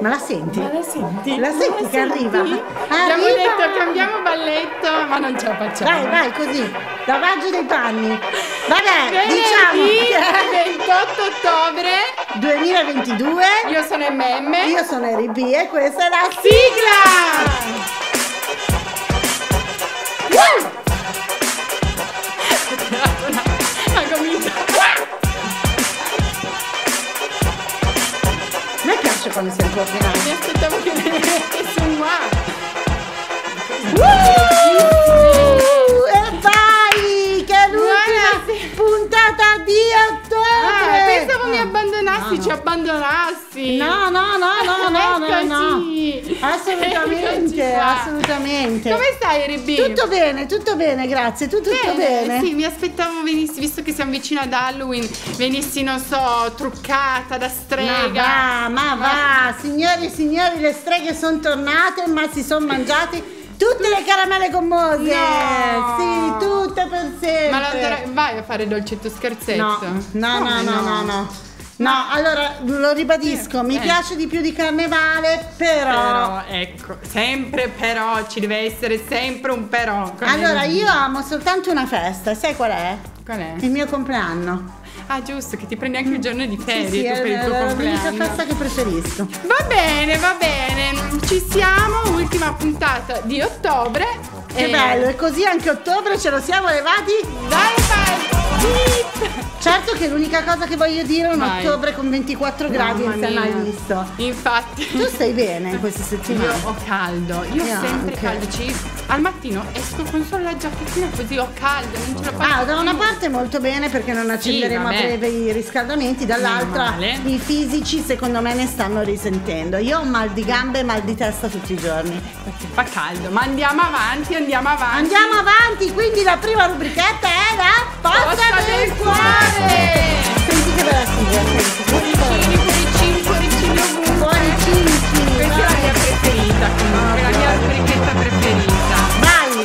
Ma la senti? Ma la senti? La senti Ma che arriva? senti? Arriva! Abbiamo detto cambiamo balletto, ma non ce la facciamo. Vai, vai, così. Lavaggio dei panni. Vabbè, Venerdì diciamo che 28 ottobre, 2022. io sono MM. Io sono Eri B e questa è la Sigla! Ha quando si è coordinati. Mi aspettavo che ne mettessi un. Uh, e vai! Che l'ultima puntata di ottobre! Ci abbandonassi. No, no, no, no, no, no, no. Assolutamente, assolutamente. Come stai, Ribi? Tutto bene, tutto bene, grazie. Tu tutto bene? Sì, mi aspettavo venissi, visto che siamo vicino ad Halloween, venissi, non so, truccata da Ma strega. va, ma va, signori e signori, le streghe sono tornate, ma si sono mangiati tutte le caramelle gommose. No. Sì, tutte per sempre. Ma vai a fare dolcetto scherzetto? No, no, no, Come no, no, no. No, allora lo ribadisco, mi Eh. piace di più di carnevale, però... Però, ecco, sempre però, ci deve essere sempre un però. Allora, io amo soltanto una festa, sai qual è? Qual è? Il mio compleanno. Ah, giusto, che ti prendi anche il giorno di Sì, ferie sì, è per il tuo la- l'unica compleanno. festa che preferisco. Va bene, va bene. Ci siamo, ultima puntata di ottobre. Che E- bello, e così anche ottobre ce lo siamo levati. Dai, vai! Certo che l'unica cosa che voglio dire è un Vai. ottobre con 24 gradi Mamma non si è mai mia. visto. Infatti. Tu stai bene in queste Io settimane? ho caldo, io ho Io sempre anche. caldo. Ci- al mattino esco con solo la giacchettina così ho caldo, non ce la faccio. Ah, da una più. parte molto bene perché non accenderemo a vabbè. breve i riscaldamenti, dall'altra male. i fisici secondo me ne stanno risentendo. Io ho mal di gambe e mal di testa tutti i giorni. Perché fa caldo, ma andiamo avanti, andiamo avanti. Andiamo avanti, quindi la prima rubrichetta è la posta Posta del cuore. Senti che bella sigla, senti. Cuoricini, cuoricini, cuoricini ovunque. Cuori cinci, Questa è la mia preferita comunque, la mia rubrichetta preferita.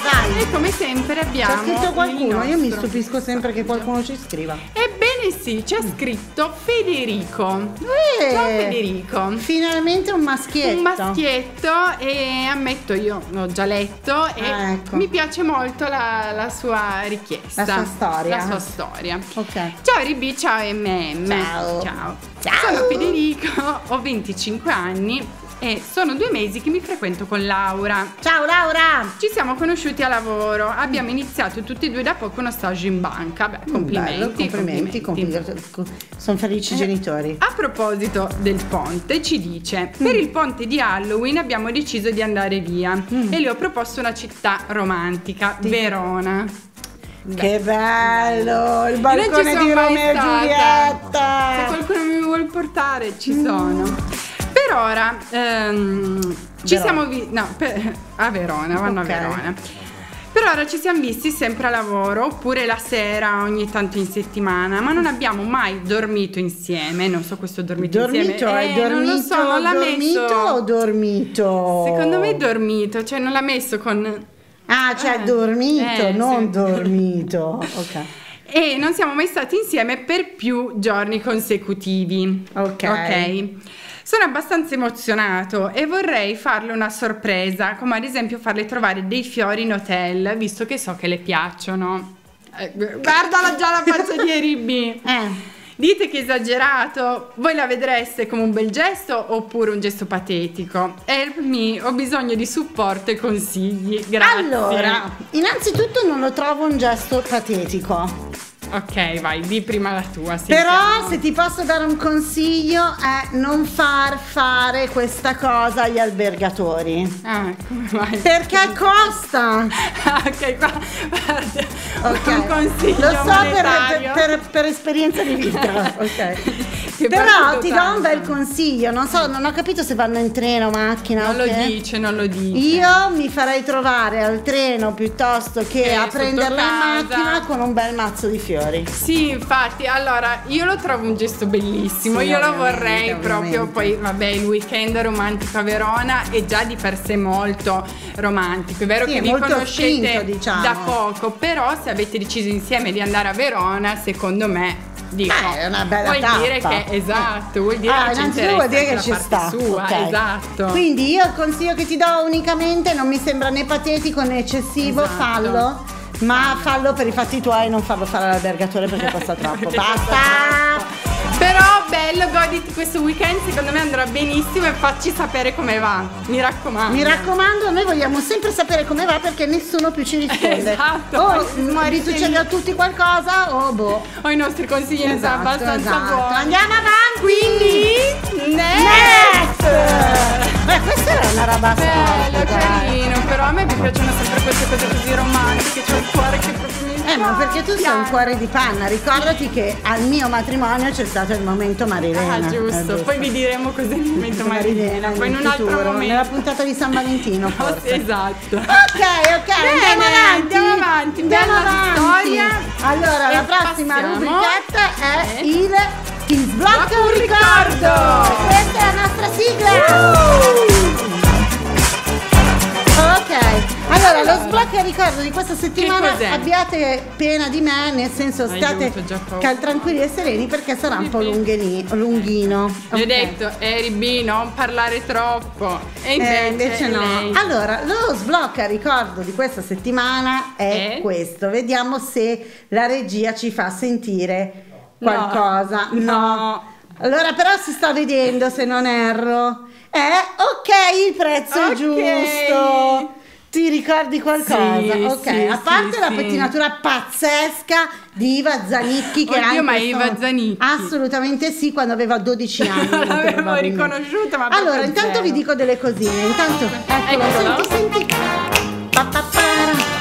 Vai. E come sempre C'è abbiamo. scritto il qualcuno, io mi stupisco sempre che qualcuno ci scriva. Ebbene sì, c'è scritto Federico. Eh, Ciao Federico. Finalmente un maschietto. Un maschietto e ammetto io l'ho già letto e Ah, ecco. mi piace molto la, la sua richiesta. La sua storia. La sua storia. Ok. Ciao Ribi, ciao MM. Ciao. Ciao. Ciao. Sono Federico, ho 25 anni e sono due mesi che mi frequento con Laura. Ciao Laura. Ci siamo conosciuti a lavoro, abbiamo iniziato tutti e due da poco uno stage in banca. Beh, complimenti. Bello, complimenti, complimenti. Sono felici i genitori. A proposito del ponte, ci dice: Per il ponte di Halloween abbiamo deciso di andare via e le ho proposto una città romantica, Verona. Che bello! Il balcone di Romeo e stata. Se Giulietta. qualcuno mi vuole portare, ci sono. Per ora ehm, ci siamo visti. No, per- a Verona, vanno Ok. a Verona. Per ora ci siamo visti sempre a lavoro oppure la sera ogni tanto in settimana, ma non abbiamo mai dormito insieme. Non so questo dormito, Dormito, insieme. hai Eh, dormito, non lo so, non l'ha dormito messo. o dormito? Secondo me è dormito, cioè non l'ha messo con. Ah, cioè Eh, dormito, eh, non sì. dormito. Ok. E non siamo mai stati insieme per più giorni consecutivi. Ok. Ok. Sono abbastanza emozionato e vorrei farle una sorpresa, come ad esempio farle trovare dei fiori in hotel, visto che so che le piacciono. Eh, guardala già la faccia di Eribi. Eh. Dite che esagerato, voi la vedreste come un bel gesto oppure un gesto patetico? Help me, ho bisogno di supporto e consigli. Grazie. Allora, innanzitutto non lo trovo un gesto patetico. Ok, vai, di prima la tua. Però sentiamo. se ti posso dare un consiglio è non far fare questa cosa agli albergatori. Ah, come mai? Perché costa. Ok, qua guarda, Ok. un consiglio Lo so per, per- per- per esperienza di vita. Ok. Però ti do un bel consiglio. Non so, non ho capito se vanno in treno, macchina. Non o lo dice, non lo dice. Io mi farei trovare al treno piuttosto che Che a sotto prenderla in macchina con un bel mazzo di fiori. Sì, infatti, allora io lo trovo un gesto bellissimo. Sì, io lo ovviamente, vorrei proprio. Poi, vabbè, il weekend romantico a Verona è già di per sé molto romantico. È vero Sì, che è vi conoscete finto, diciamo. da poco, però se avete deciso insieme di andare a Verona, secondo me dico. Beh, è una bella vuol tappa. dire che esatto, vuol dire Ah, che ci innanzitutto vuol dire che ci sta. sua, ok. esatto. Quindi io il consiglio che ti do unicamente non mi sembra né patetico né eccessivo, Esatto. fallo. Ma fallo per i fatti tuoi, non farlo fare all'albergatore perché costa troppo. Basta! Però bello, goditi questo weekend, secondo me andrà benissimo e facci sapere come va. Mi raccomando. Mi raccomando, noi vogliamo sempre sapere come va perché nessuno più ci risponde. Esatto, O succede a tutti qualcosa o boh. Ho i nostri consigli sono Esatto, abbastanza esatto. buoni. Andiamo avanti! Quindi, Next! next! Beh, questa era una roba Bello, dai. carino, però a me mi piacciono sempre queste cose così romantiche, c'ho il cuore che proprio mi Eh, ma perché tu sei un cuore di panna, ricordati che al mio matrimonio c'è stato il momento Marilena. Ah, Eh, giusto, poi vi diremo cos'è il momento Marilena, poi in un altro futuro, momento. Nella puntata di San Valentino, Oh, forse. esatto. Ok, ok, andiamo Bene, avanti. andiamo avanti, Andiamo avanti. storia. Allora, E la prossima passiamo. rubrichetta è Eh. il Ti sblocca un ricordo. ricordo. Questa è la nostra sigla. Ok, allora lo sblocca il ricordo di questa settimana abbiate pena di me, nel senso state Aiuto, cal- tranquilli e sereni perché sarà un po' lunghini- lunghino. Gli ho detto, Eri B, non parlare troppo. E invece, Eh, invece no. lei- Allora, lo sblocca ricordo di questa settimana è Eh? questo. Vediamo se la regia ci fa sentire qualcosa. No. Allora, però si sta vedendo se non erro. È ok, il prezzo è Ok. giusto. Ti ricordi qualcosa? Sì, ok, sì, a parte sì, la pettinatura pazzesca di Iva Zanicchi che Oddio, ma Iva Zanicchi. Assolutamente sì, quando aveva 12 anni. L'avevo riconosciuta, ma Allora, intanto zero. vi dico delle cosine. Intanto, eccolo, Eccolo. senti, senti. Pa-pa-para. Pa-pa-para,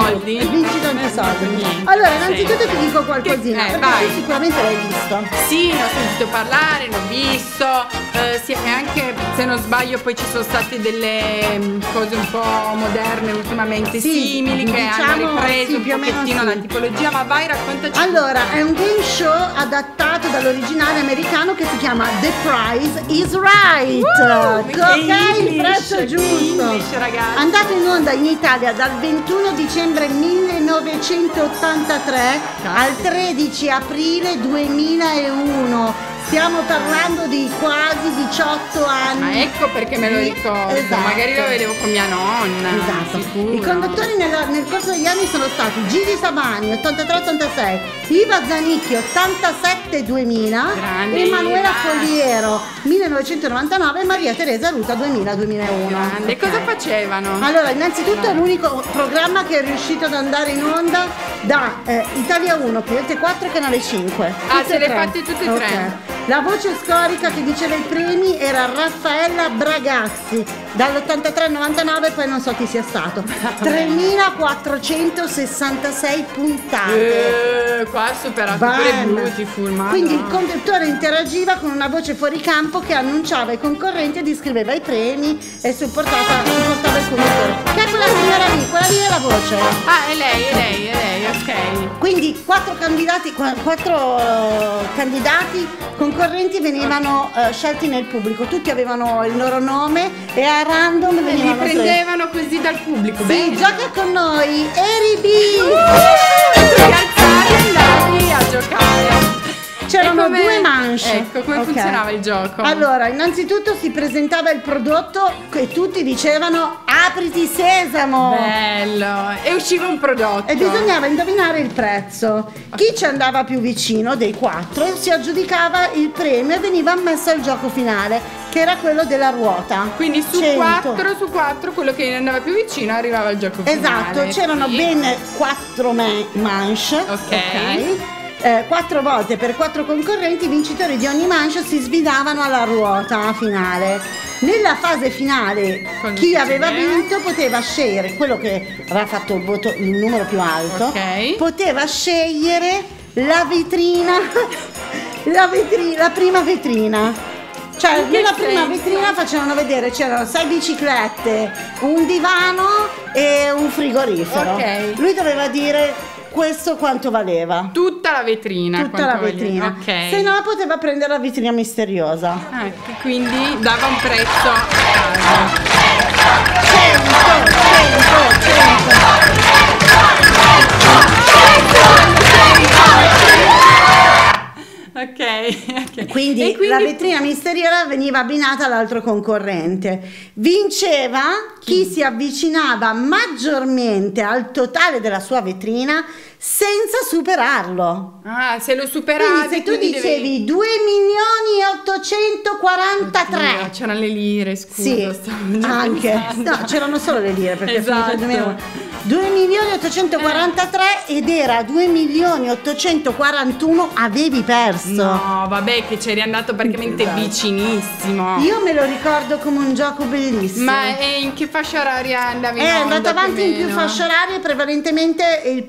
soldi? Vinci tanti soldi. Allora, innanzitutto ti dico qualcosina, Che- eh, vai. tu sicuramente l'hai visto. Sì, ne ho sentito parlare, l'ho visto, eh, sì, e anche se non sbaglio poi ci sono state delle mm, cose un po' moderne ultimamente Sì, simili che diciamo, hanno ripreso sì, un pochettino sì. la tipologia, ma vai raccontaci. Allora, è un game show adattato dall'originale americano che si chiama The Price is Right. Uh, ok, il Giusto. English, ragazzi. Andato in onda in Italia dal 21 dicembre 1983 al 13 aprile 2001. Stiamo parlando di quasi 18 anni. Ma ecco perché me lo ricordo, Esatto. magari lo vedevo con mia nonna. Esatto. sicuro. I conduttori nel, nel corso degli anni sono stati Gigi Sabani 83-86, Iva Zanicchi 87-2000, Grande Emanuela Iva. Folliero 1999 e Maria Teresa Ruta 2000-2001. Grande, Ok. cosa facevano? Allora, innanzitutto è l'unico programma che è riuscito ad andare in onda da eh, Italia 1, Rete 4 e Canale 5. Ah, se le tre. fate tutte e tre. Ok. La voce storica che diceva i premi era Raffaella Bragazzi, dall'83 al 99 poi non so chi sia stato. 3466 puntate. Eh, qua ha superato Bam. pure Beautiful, ma Quindi il conduttore interagiva con una voce fuori campo che annunciava i concorrenti e descriveva i premi e supportava, supportava conduttore. Che è quella signora lì, quella lì è la voce. Ah, è lei, è lei, è lei, ok. Quindi quattro candidati, qu- quattro eh, candidati concorrenti venivano eh, scelti nel pubblico, tutti avevano il loro nome e a random E li venivano presi. prendevano così dal pubblico. Sì, Bene. gioca con noi, Eri B! E manche. Ecco, come Ok. funzionava il gioco? Allora, innanzitutto si presentava il prodotto e tutti dicevano apriti sesamo. Bello. E usciva un prodotto. E bisognava indovinare il prezzo. Chi ci andava più vicino dei quattro si aggiudicava il premio e veniva ammesso al gioco finale, che era quello della ruota. Quindi su 100. 4 su 4 quello che andava più vicino arrivava al gioco finale. Esatto, c'erano Sì. ben quattro me- manche. Ok. Eh, quattro volte per quattro concorrenti, i vincitori di ogni manche si sfidavano alla ruota finale. Nella fase finale, Cosa chi aveva vinto poteva scegliere quello che aveva fatto il, voto, il numero più alto, Ok. poteva scegliere la vetrina, la, vetri- la prima vetrina. Cioè, nella prima vetrina facevano vedere c'erano sei biciclette, un divano e un frigorifero. Ok. Lui doveva dire questo quanto valeva? Tutta la vetrina. Tutta la vetrina. Ok. Se no poteva prendere la vetrina misteriosa. Ah, che quindi dava un prezzo a caso. 100, 100, 100. Ok, ok. Quindi, quindi- la vetrina misteriosa veniva abbinata all'altro concorrente. Vinceva chi si avvicinava maggiormente al totale della sua vetrina senza superarlo. Ah, se lo superavi. Quindi se tu dicevi devi- 2 milioni e 843 Oddio, C'erano le lire, scusa. Sì, anche. pensando. No, c'erano solo le lire perché Esatto. il 2001. 2 milioni 843 ed era 2 milioni 841 avevi perso. No, vabbè, che c'eri andato praticamente Esatto. vicinissimo. Io me lo ricordo come un gioco bellissimo. Ma e in che fascia oraria andavi? è andato avanti in più fasce orarie, prevalentemente il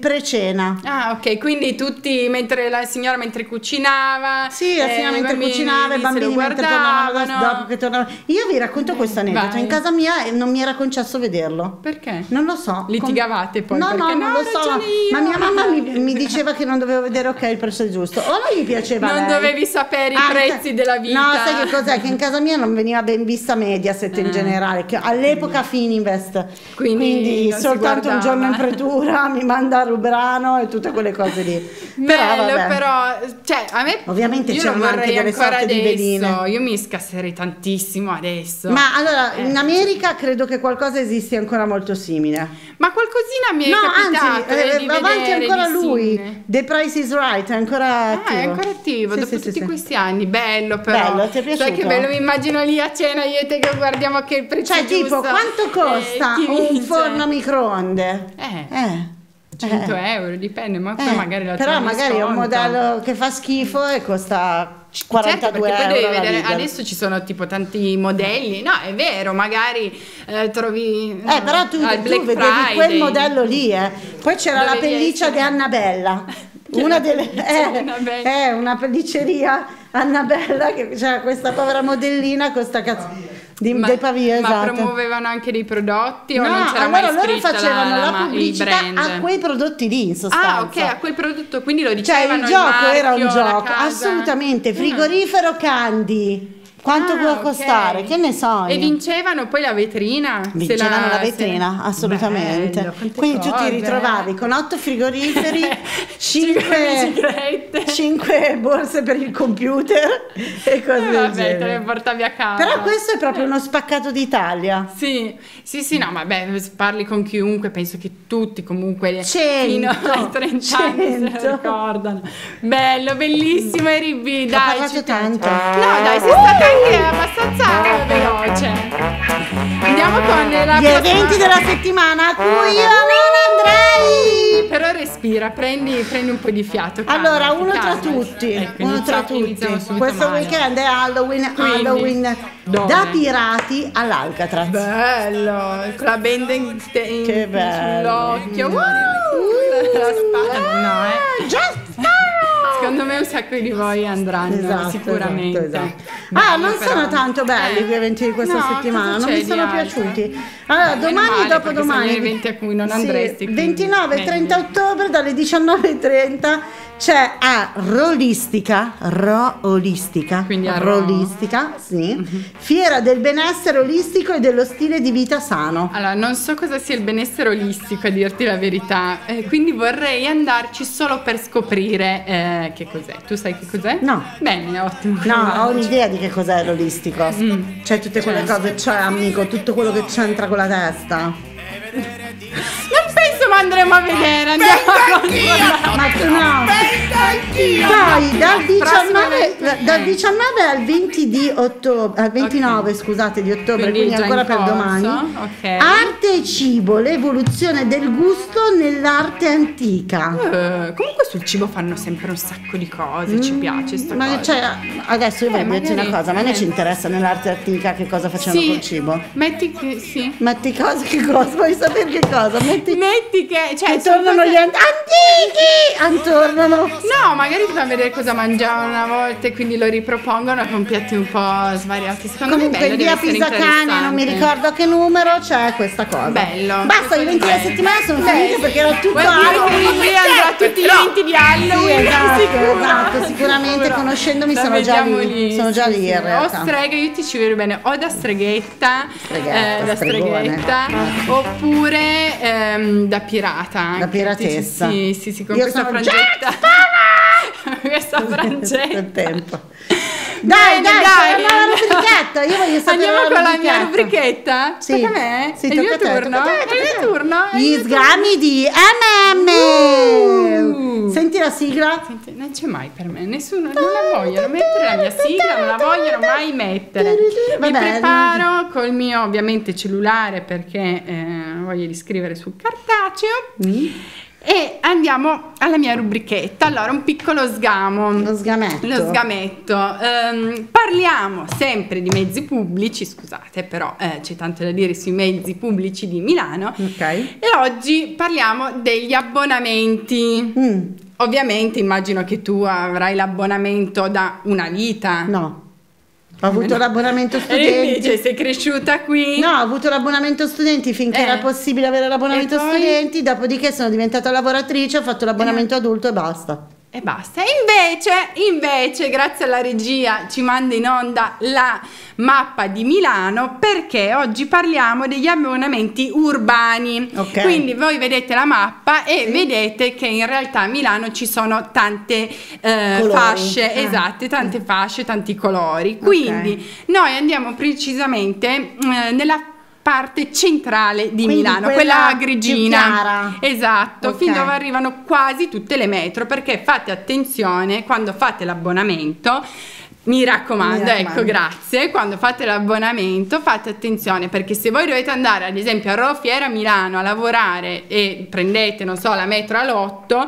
pre-cena. Ah, ok, quindi tutti mentre la signora mentre cucinava. Sì, la eh, signora i mentre bambini cucinava, i bambini mentre tornavano dopo che tornavano. Io vi racconto questo aneddoto. Vai. In casa mia eh, non mi era concesso vederlo. Perché? Non lo so. Litigavate poi, No, no, no, non lo so. io. Ma mia mamma mi, mi diceva che non dovevo vedere ok il prezzo giusto. O non gli piaceva Non lei. dovevi sapere i Ah, prezzi della vita. No, sai che cos'è? Che in casa mia non veniva ben vista Mediaset in Ah. generale, che all'epoca Fininvest. Quindi si soltanto un giorno in pretura mi manda a Rubrano e tutte quelle cose lì. Bello, vabbè. però, cioè, a me Ovviamente c'erano vorrei anche delle sorte di adesso. veline. Io mi scasserei tantissimo adesso. Ma allora, Eh. in America credo che qualcosa esista ancora molto simile. Ma qualcosina mi è no, capitato anzi, eh, di va avanti ancora di lui. simile. The Price is Right è ancora Ah, attivo. è ancora attivo Sì, dopo sì, tutti sì, questi anni. Bello, però. Bello, ti è Sai piaciuto? che bello, mi immagino lì a cena io e te che guardiamo che il prezzo Cioè, tipo, giusto. quanto costa Eh, un forno a microonde? Eh, Eh. 100 eh. euro, dipende, ma Eh, poi magari la però magari è un modello che fa schifo e costa 42 Certo, perché euro poi devi la vedere, adesso ci sono tipo tanti modelli, no è vero, magari eh, trovi Eh, però tu, al tu vedevi Friday. quel modello lì, eh. Poi c'era la pelliccia essere- di Annabella. Che Una delle eh, è una pellicceria Annabella che c'era questa povera modellina con sta cazzo di, ma, dei pavia, ma esatto. promuovevano anche dei prodotti o No, non c'era allora mai loro facevano la, la, il pubblicità a quei prodotti lì in sostanza. Ah, ok, a quel prodotto, quindi lo Cioè dicevano il gioco marchio, era un la gioco, assolutamente, Ah. frigorifero Candy. Quanto Ah, può ok. costare? Che ne so? E vincevano poi la vetrina? se Vincevano la, se- vetrina, assolutamente. Bello, Quindi tu cose. ti ritrovavi con otto frigoriferi, Cinque 5 biciclette. borse per il computer e cose Eh, vabbè, te le genere. portavi a casa. Però questo è proprio uno spaccato d'Italia. Sì, sì, sì, no, vabbè, parli con chiunque, penso che tutti comunque Cento, fino ai 30 anni se ricordano. Bello, bellissimo Eribi, dai. parlato ci piace. tanto. No, dai, sei stata anche abbastanza veloce. Andiamo con la Gli prossima- eventi della settimana a cui io non andrei. Però respira, prendi, prendi un po' di fiato. calma, Allora, uno tra calma. tutti, Ecco, uno tra tutti. Questo male. weekend è Halloween, Quindi, Halloween dove? da pirati all'Alcatraz. Bello, con la benda in, in- Che bello. sull'occhio. Uh, la spada. No, eh. Just Secondo me un sacco di voi andranno Esatto, sicuramente. esatto, esatto. Ah, non però. sono tanto belli Eh. gli eventi di questa No, settimana, non mi sono piaciuti. Allora, Meno domani e dopodomani. sono gli eventi a cui non Sì, andresti, quindi 29 e 30 meglio. ottobre dalle 19.30 c'è a Rolistica, Ro Olistica, Quindi a Ro. Rolistica, sì, Fiera del benessere olistico e dello stile di vita sano. Allora, non so cosa sia il benessere olistico, a dirti la verità, eh, quindi vorrei andarci solo per scoprire eh, che cos'è. Tu sai che cos'è? No. Bene, ottimo. No, ho un'idea di che cos'è l'olistico. Mm. Cioè tutte quelle Cioè. cose, cioè amico, tutto quello che c'entra con la testa. Non penso ma andremo a vedere, andiamo a controllare. Ma tu no. Poi dal 19, dal 19 al 20 di ottobre, al 29 scusate di ottobre, Quindi quindi, ancora per corso, domani. ok. Arte e cibo, l'evoluzione del gusto nell'arte antica. Eh, comunque sul cibo fanno sempre un sacco di cose, ci piace sta Mm, Ma cosa. cioè, adesso io Eh, voglio dirti una cosa, ma a noi ci interessa nell'arte antica che cosa facevano Sì, col cibo. Metti che sì. Metti cosa che cosa? Vuoi sapere che cosa? Metti metti che... Cioè, Che tornano cose- gli an- antichi! Tornano. No, magari ti fanno vedere cosa mangiavano una volta e quindi lo ripropongono con piatti un po' svariati. Secondo me Comunque bello, via Pisacane, non mi ricordo che numero c'è questa cosa. Bello. Basta, i 20 della settimana sono finiti perché ero tutto lì andrà tutti gli eventi di Halloween. Sì, esatto, sicuro. esatto, sicuramente Sicuro. conoscendomi sono già lì, sono già lì in realtà. O strega, io ti ci vedo bene, o da streghetta, Streghetta, eh, da streghetta, oppure ehm, da pirata. Da piratessa. Sì, sì, sì, con Io questa frangetta. questa frangetta. tempo. Dai, dai, dai. c'è la rubrichetta, io voglio sapere Andiamo con la mia rubrichetta. Sì. Tocca a me? Sì, è il mio turno? È il mio turno? Gli sgami di MM. Uh. Senti la sigla? Senti, non c'è mai per me, nessuno non la vogliono mettere la mia sigla, non la vogliono mai mettere. Mi preparo col mio ovviamente cellulare perché eh, voglio riscrivere sul cartaceo Mm. E andiamo alla mia rubrichetta. Allora, un piccolo sgamo. Lo sgametto. Lo sgametto. Ehm, parliamo sempre di mezzi pubblici, scusate, però eh, c'è tanto da dire sui mezzi pubblici di Milano. Ok. E oggi parliamo degli abbonamenti. Mm, Ovviamente immagino che tu avrai l'abbonamento da una vita. no. Ho avuto l'abbonamento E studenti. invece sei cresciuta qui. No, ho avuto l'abbonamento studenti finché Eh. era possibile avere l'abbonamento studenti, dopodiché sono diventata lavoratrice, ho fatto l'abbonamento adulto e basta. E basta. Invece, invece, grazie alla regia ci manda in onda la mappa di Milano perché oggi parliamo degli abbonamenti urbani. Ok. Quindi voi vedete la mappa e vedete che in realtà a Milano ci sono tante eh, fasce, Ah. esatte, tante fasce, tanti colori. Quindi noi andiamo precisamente eh, nella parte centrale di Quindi Milano, quella quella più grigina. chiara. Esatto, Ok. fin dove arrivano quasi tutte le metro, perché fate attenzione quando fate l'abbonamento. Mi raccomando, Mi raccomando. ecco, grazie. Quando fate l'abbonamento fate attenzione perché se voi dovete andare ad esempio a Rofiera Milano a lavorare e prendete, non so, la metro all'8,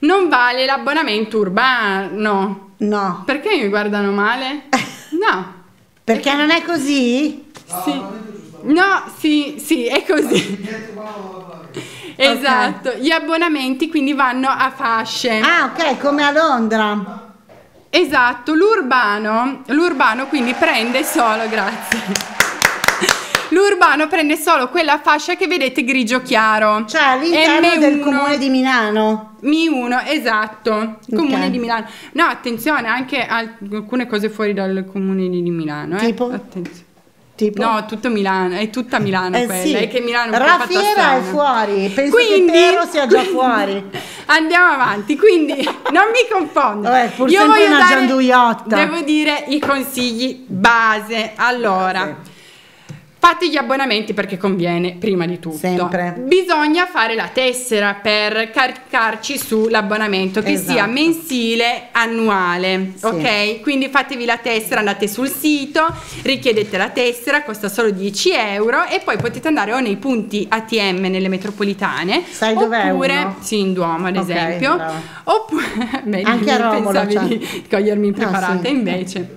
non vale l'abbonamento urbano. No. Perché mi guardano male? No. Perché non è così? Sì. No, sì, sì, è così. Esatto, gli abbonamenti quindi vanno a fasce. Ah, ok, come a Londra. Esatto, l'urbano, l'urbano quindi prende solo, grazie. L'urbano prende solo quella fascia che vedete grigio chiaro. Cioè all'interno M1. del comune di Milano. Mi1, esatto, comune Ok. di Milano. No, attenzione, anche al- alcune cose fuori dal comune di di Milano. Eh? Tipo? Attenzione. Tipo? No, tutto Milano, è tutta Milano Eh quella, sì. è che Milano è Raffiera è fuori, penso Quindi- che Pero sia già fuori. Andiamo avanti, quindi non mi confondo. Vabbè, pur Io voglio una dare, devo dire i consigli base. Allora, fate gli abbonamenti perché conviene prima di tutto. Sempre. Bisogna fare la tessera per caricarci sull'abbonamento che Esatto. sia mensile, annuale, Sì. ok? Quindi fatevi la tessera, andate sul sito, richiedete la tessera, costa solo 10 euro e poi potete andare o nei punti ATM nelle metropolitane Sai dov'è oppure sì, in Duomo ad Ok, esempio, brava. oppure beh, Anche a Romolo pensavi c'è. di cogliermi impreparata, Ah, sì. invece.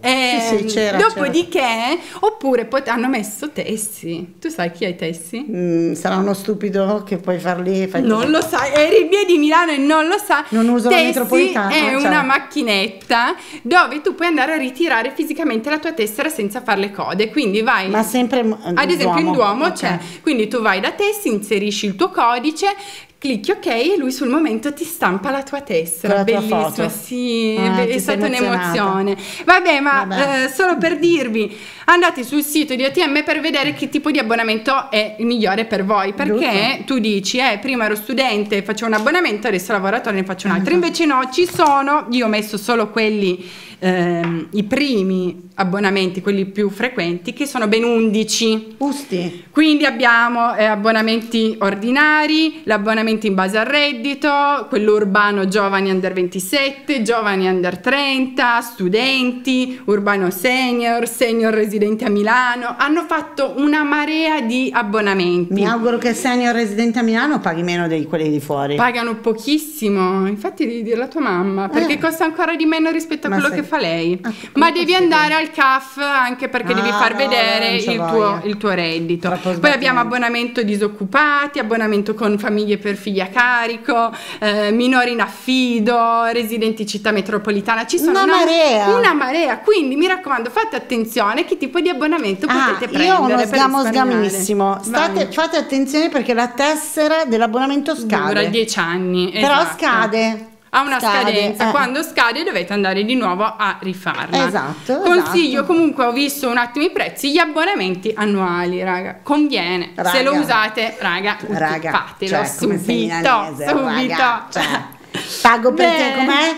Eh, Sì, sì, c'era, dopodiché, oppure pot- hanno messo Tessi. Tu sai chi è Tessi? Mm, sarà uno stupido che puoi farli. fai- Non lo sai, eri via di Milano e non lo sa. Non uso la Tessi metropolitana, È cioè. una macchinetta dove tu puoi andare a ritirare fisicamente la tua tessera senza fare le code. Quindi vai. Ma sempre. Ad esempio in Duomo Ok. c'è, quindi tu vai da Tessi, inserisci il tuo codice, clicchi ok e lui sul momento ti stampa la tua tessera. Tua Bellissimo, foto. sì, Ah, è, be- stata un'emozione. Vabbè, ma Vabbè. eh, solo per dirvi, andate sul sito di ATM per vedere che tipo di abbonamento è il migliore per voi, perché tu dici, eh, prima ero studente, facevo un abbonamento, adesso lavoratore ne faccio un altro. Invece no, ci sono, io ho messo solo quelli ehm, i primi abbonamenti, quelli più frequenti, che sono ben 11. Usti. Quindi abbiamo eh, abbonamenti ordinari, l'abbonamento in base al reddito, quello urbano giovani under 27, giovani under 30, studenti, urbano senior, senior residenti a Milano. Hanno fatto una marea di abbonamenti. Mi auguro che il senior residente a Milano paghi meno di quelli di fuori. Pagano pochissimo, infatti devi dire alla tua mamma, perché Eh. costa ancora di meno rispetto a Ma quello che fa lei. Ah, Ma devi andare al CAF anche perché devi Ah, far no, vedere il tuo, il tuo reddito. Poi abbiamo abbonamento disoccupati, abbonamento con famiglie per figli a carico, eh, minori in affido, residenti città metropolitana. Ci sono Una marea. Una marea. Quindi mi raccomando, fate attenzione che tipo di abbonamento Ah, potete io ho prendere. uno sgamo sgamissimo. State, fate attenzione perché la tessera dell'abbonamento scade. Dura 10 anni. Però esatto. scade. Ha una Scade, scadenza, eh. quando scade dovete andare di nuovo a rifarla. Esatto, Consiglio esatto. comunque, ho visto un attimo i prezzi, gli abbonamenti annuali, raga, conviene. Se Raga. lo usate, raga, Raga, fatelo cioè, subito, subito. raga, cioè, pago per te, Bene. com'è?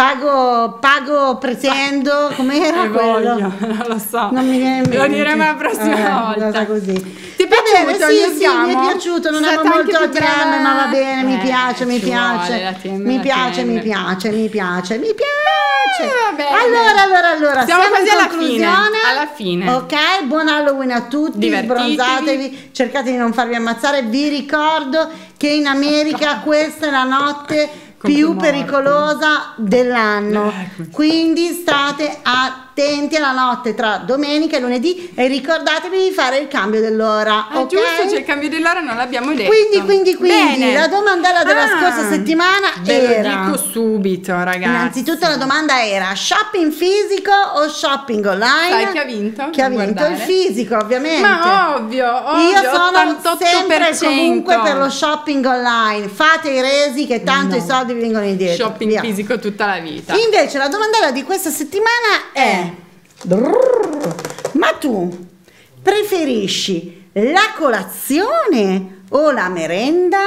Pago, pago, pretendo, com'era quello? voglia, non lo so. Non mi viene. Lo diremo la prossima Eh, volta. così. Ti è piaciuto sì, mio sì, sgamo? mi è piaciuto, non stata molto ATM, brava. ma va bene, mi Eh, piace, mi piace. TM, mi piace, mi piace, mi piace, mi piace. Eh, va bene. Allora, allora, allora, Siamo quasi in alla conclusione. fine, alla fine. Ok, buon Halloween a tutti, sbronzatevi, cercate di non farvi ammazzare. Vi ricordo che in America questa è la notte più pericolosa dell'anno. Ecco. Quindi state attenti alla notte tra domenica e lunedì e ricordatevi di fare il cambio dell'ora. Ah, ok? giusto, c'è il cambio dell'ora, non l'abbiamo detto. Quindi, quindi, quindi, Bene. la domandella della Ah, scorsa settimana ve lo era. dico subito, ragazzi. Innanzitutto la domanda era shopping fisico o shopping online? Sai chi ha vinto? Chi ha vinto? guardare. Il fisico, ovviamente. Ma ovvio, ovvio, Io sono 88%. sempre e comunque per lo shopping online. Fate i resi che tanto No. i soldi vi vengono indietro. shopping Via. fisico tutta la vita. Invece la domandella di questa settimana è Ma tu preferisci la colazione o la merenda?